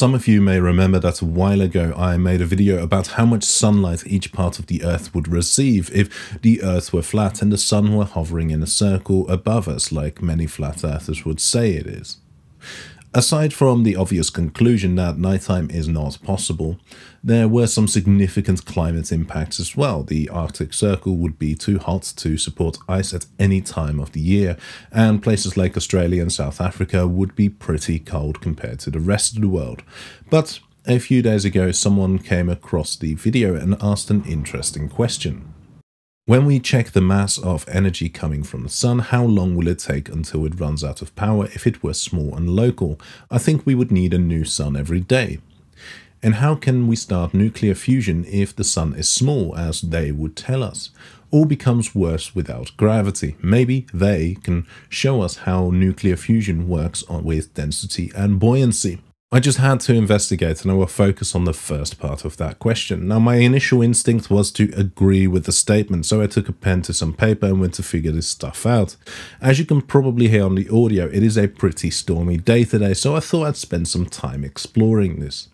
Some of you may remember that a while ago I made a video about how much sunlight each part of the Earth would receive if the Earth were flat and the Sun were hovering in a circle above us like many flat earthers would say it is. Aside from the obvious conclusion that nighttime is not possible, there were some significant climate impacts as well. The Arctic Circle would be too hot to support ice at any time of the year, and places like Australia and South Africa would be pretty cold compared to the rest of the world. But a few days ago, someone came across the video and asked an interesting question. When we check the mass of energy coming from the sun, how long will it take until it runs out of power if it were small and local? I think we would need a new sun every day. And how can we start nuclear fusion if the sun is small, as they would tell us? All becomes worse without gravity. Maybe they can show us how nuclear fusion works with density and buoyancy. I just had to investigate and I will focus on the first part of that question. Now, my initial instinct was to agree with the statement, so I took a pen to some paper and went to figure this stuff out. As you can probably hear on the audio, it is a pretty stormy day today, so I thought I'd spend some time exploring this.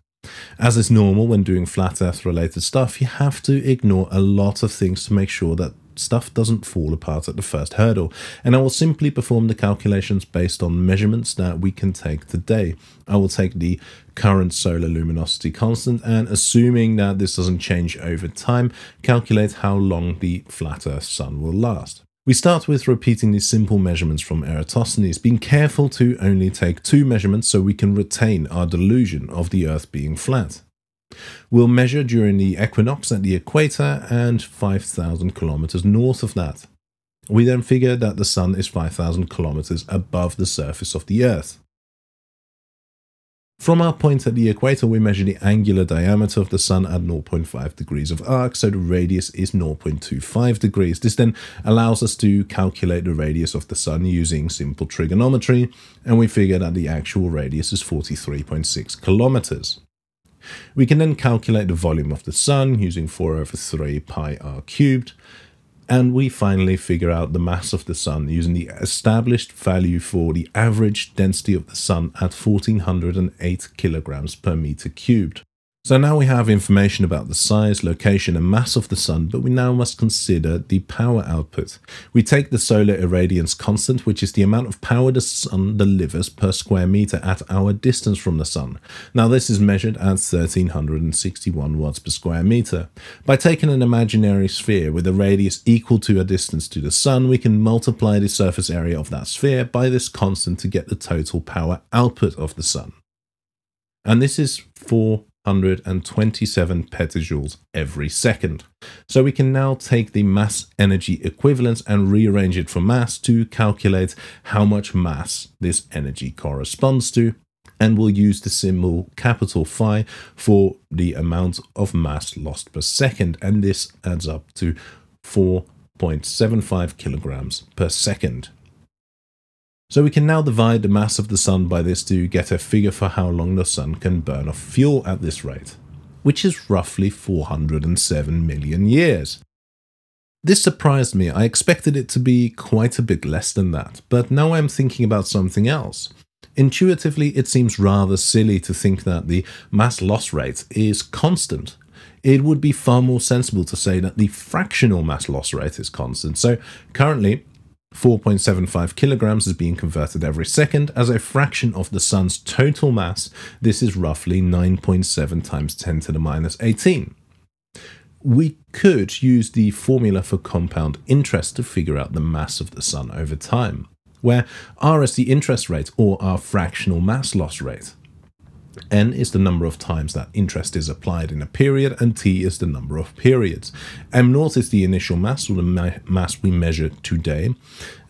As is normal when doing flat earth related stuff, you have to ignore a lot of things to make sure that stuff doesn't fall apart at the first hurdle, and I will simply perform the calculations based on measurements that we can take today. I will take the current solar luminosity constant and assuming that this doesn't change over time, calculate how long the flat earth sun will last. We start with repeating these simple measurements from Eratosthenes, being careful to only take two measurements so we can retain our delusion of the Earth being flat. We'll measure during the equinox at the equator and 5,000 kilometers north of that. We then figure that the Sun is 5,000 kilometers above the surface of the Earth. From our point at the equator, we measure the angular diameter of the Sun at 0.5 degrees of arc, so the radius is 0.25 degrees. This then allows us to calculate the radius of the Sun using simple trigonometry, and we figure that the actual radius is 43.6 kilometers. We can then calculate the volume of the Sun using 4 over 3 pi r cubed, and we finally figure out the mass of the Sun using the established value for the average density of the Sun at 1408 kilograms per meter cubed. So now we have information about the size, location and mass of the sun, but we now must consider the power output. We take the solar irradiance constant, which is the amount of power the sun delivers per square meter at our distance from the sun. Now this is measured at 1361 watts per square meter. By taking an imaginary sphere with a radius equal to a distance to the sun, we can multiply the surface area of that sphere by this constant to get the total power output of the sun. And this is for 127 petajoules every second. So we can now take the mass energy equivalence and rearrange it for mass to calculate how much mass this energy corresponds to. And we'll use the symbol capital phi for the amount of mass lost per second. And this adds up to 4.75 kilograms per second. So we can now divide the mass of the sun by this to get a figure for how long the sun can burn off fuel at this rate, which is roughly 407 million years. This surprised me, I expected it to be quite a bit less than that, but now I'm thinking about something else. Intuitively, it seems rather silly to think that the mass loss rate is constant. It would be far more sensible to say that the fractional mass loss rate is constant. So currently, 4.75 kilograms is being converted every second as a fraction of the sun's total mass. This is roughly 9.7 times 10 to the minus 18. We could use the formula for compound interest to figure out the mass of the sun over time, where r is the interest rate or our fractional mass loss rate. N is the number of times that interest is applied in a period, and T is the number of periods. M naught is the initial mass, or the ma mass we measure today,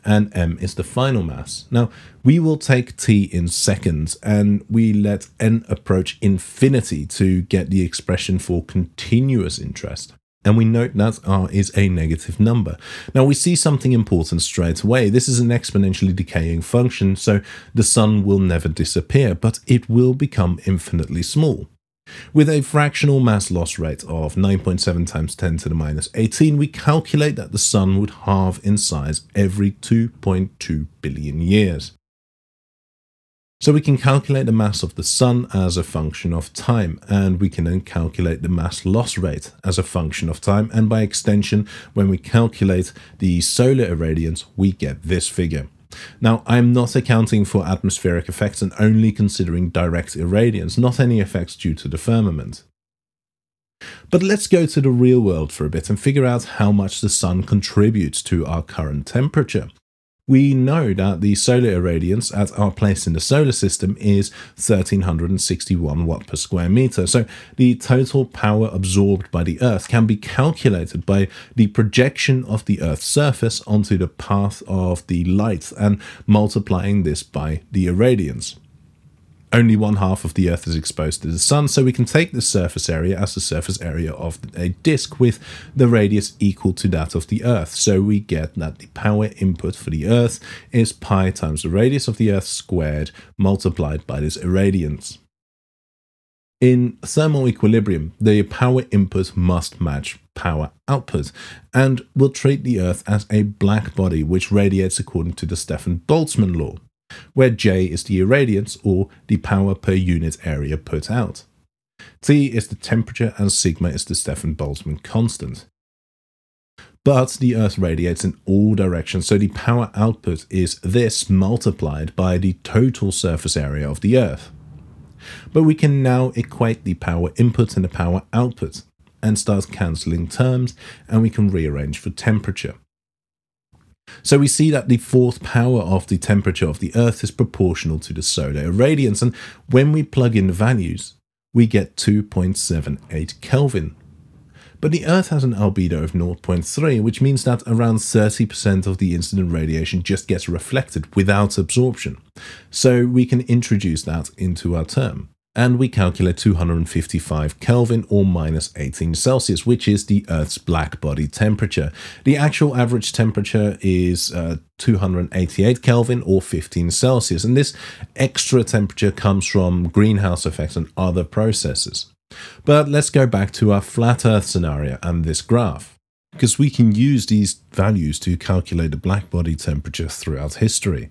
and M is the final mass. Now, we will take T in seconds, and we let N approach infinity to get the expression for continuous interest and we note that r is a negative number. Now we see something important straight away. This is an exponentially decaying function, so the sun will never disappear, but it will become infinitely small. With a fractional mass loss rate of 9.7 times 10 to the minus 18, we calculate that the sun would halve in size every 2.2 billion years. So we can calculate the mass of the Sun as a function of time, and we can then calculate the mass loss rate as a function of time, and by extension, when we calculate the solar irradiance, we get this figure. Now, I'm not accounting for atmospheric effects and only considering direct irradiance, not any effects due to the firmament. But let's go to the real world for a bit and figure out how much the sun contributes to our current temperature we know that the solar irradiance at our place in the solar system is 1361 watt per square meter. So the total power absorbed by the Earth can be calculated by the projection of the Earth's surface onto the path of the light and multiplying this by the irradiance only one half of the Earth is exposed to the Sun, so we can take the surface area as the surface area of a disk with the radius equal to that of the Earth. So we get that the power input for the Earth is pi times the radius of the Earth squared multiplied by this irradiance. In thermal equilibrium, the power input must match power output, and we'll treat the Earth as a black body which radiates according to the Stefan-Boltzmann law where J is the irradiance or the power per unit area put out. T is the temperature and sigma is the Stefan-Boltzmann constant. But the Earth radiates in all directions, so the power output is this multiplied by the total surface area of the Earth. But we can now equate the power input and the power output and start cancelling terms and we can rearrange for temperature. So we see that the fourth power of the temperature of the Earth is proportional to the solar irradiance, and when we plug in the values, we get 2.78 Kelvin. But the Earth has an albedo of 0.3, which means that around 30% of the incident radiation just gets reflected without absorption. So we can introduce that into our term and we calculate 255 Kelvin or minus 18 Celsius, which is the Earth's black body temperature. The actual average temperature is uh, 288 Kelvin or 15 Celsius, and this extra temperature comes from greenhouse effects and other processes. But let's go back to our flat Earth scenario and this graph, because we can use these values to calculate the black body temperature throughout history.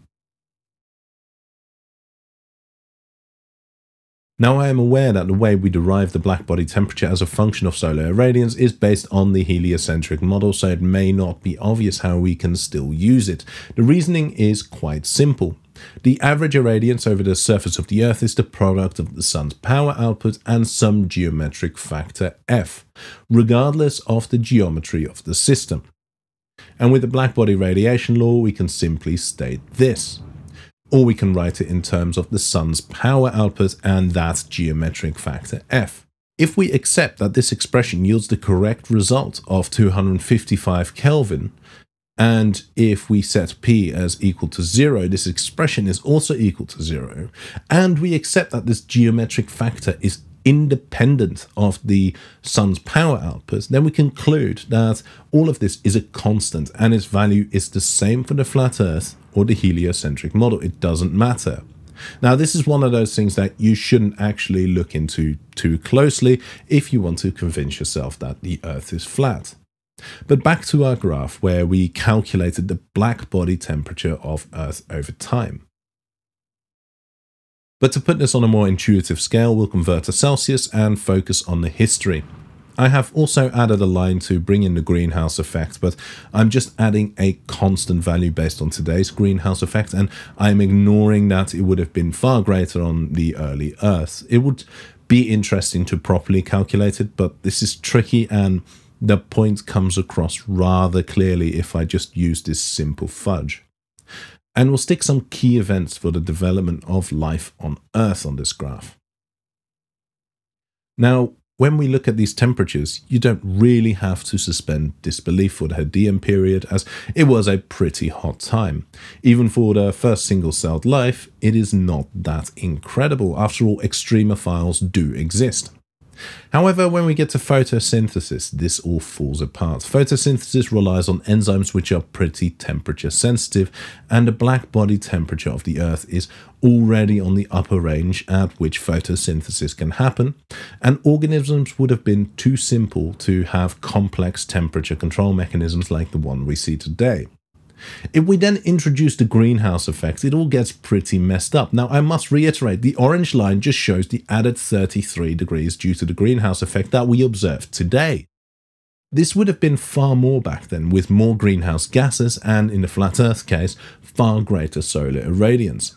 Now I am aware that the way we derive the blackbody temperature as a function of solar irradiance is based on the heliocentric model, so it may not be obvious how we can still use it. The reasoning is quite simple. The average irradiance over the surface of the Earth is the product of the Sun's power output and some geometric factor f, regardless of the geometry of the system. And with the blackbody radiation law, we can simply state this or we can write it in terms of the sun's power output and that geometric factor f. If we accept that this expression yields the correct result of 255 Kelvin, and if we set p as equal to 0, this expression is also equal to 0, and we accept that this geometric factor is independent of the sun's power output, then we conclude that all of this is a constant and its value is the same for the flat earth or the heliocentric model. It doesn't matter. Now, this is one of those things that you shouldn't actually look into too closely if you want to convince yourself that the earth is flat. But back to our graph where we calculated the black body temperature of Earth over time. But to put this on a more intuitive scale, we'll convert to Celsius and focus on the history. I have also added a line to bring in the greenhouse effect, but I'm just adding a constant value based on today's greenhouse effect, and I'm ignoring that it would have been far greater on the early Earth. It would be interesting to properly calculate it, but this is tricky and the point comes across rather clearly if I just use this simple fudge. And we'll stick some key events for the development of life on Earth on this graph. Now, when we look at these temperatures, you don't really have to suspend disbelief for the Hadean period, as it was a pretty hot time. Even for the first single-celled life, it is not that incredible. After all, extremophiles do exist. However, when we get to photosynthesis, this all falls apart. Photosynthesis relies on enzymes which are pretty temperature sensitive, and the black body temperature of the Earth is already on the upper range at which photosynthesis can happen, and organisms would have been too simple to have complex temperature control mechanisms like the one we see today. If we then introduce the greenhouse effect, it all gets pretty messed up. Now, I must reiterate, the orange line just shows the added 33 degrees due to the greenhouse effect that we observed today. This would have been far more back then, with more greenhouse gases and, in the flat Earth case, far greater solar irradiance.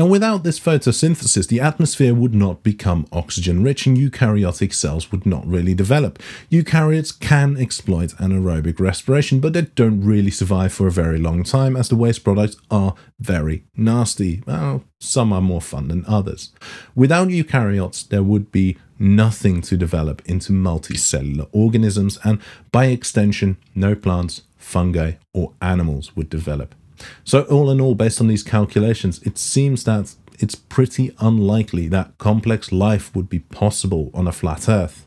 Now, without this photosynthesis, the atmosphere would not become oxygen rich and eukaryotic cells would not really develop. Eukaryotes can exploit anaerobic respiration, but they don't really survive for a very long time as the waste products are very nasty. Well, some are more fun than others. Without eukaryotes, there would be nothing to develop into multicellular organisms, and by extension, no plants, fungi, or animals would develop. So, all in all, based on these calculations, it seems that it's pretty unlikely that complex life would be possible on a flat Earth.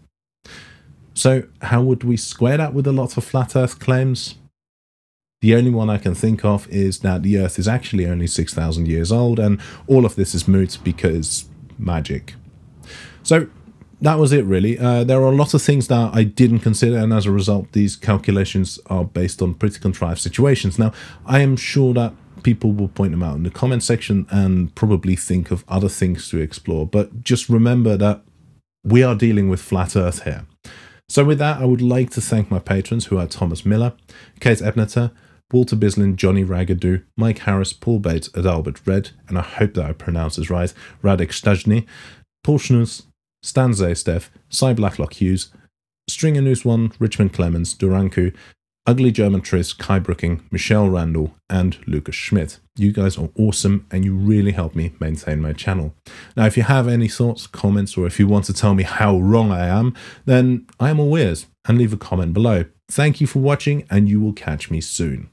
So, how would we square that with a lot of flat Earth claims? The only one I can think of is that the Earth is actually only 6,000 years old, and all of this is moot because magic. So, that was it really. Uh, there are a lot of things that I didn't consider, and as a result, these calculations are based on pretty contrived situations. Now, I am sure that people will point them out in the comment section and probably think of other things to explore, but just remember that we are dealing with flat Earth here. So with that, I would like to thank my patrons who are Thomas Miller, Kate Ebneter, Walter Bislin, Johnny Ragadoo, Mike Harris, Paul Bates, Adalbert Red, and I hope that I pronounce this right, Radek Stajny, Schnus, Stan Zastev, Cy Blacklock Hughes, Stringer 1, Richmond Clemens, Duranku, Ugly German Tris, Kai Brooking, Michelle Randall, and Lucas Schmidt. You guys are awesome and you really help me maintain my channel. Now, if you have any thoughts, comments, or if you want to tell me how wrong I am, then I am all ears and leave a comment below. Thank you for watching and you will catch me soon.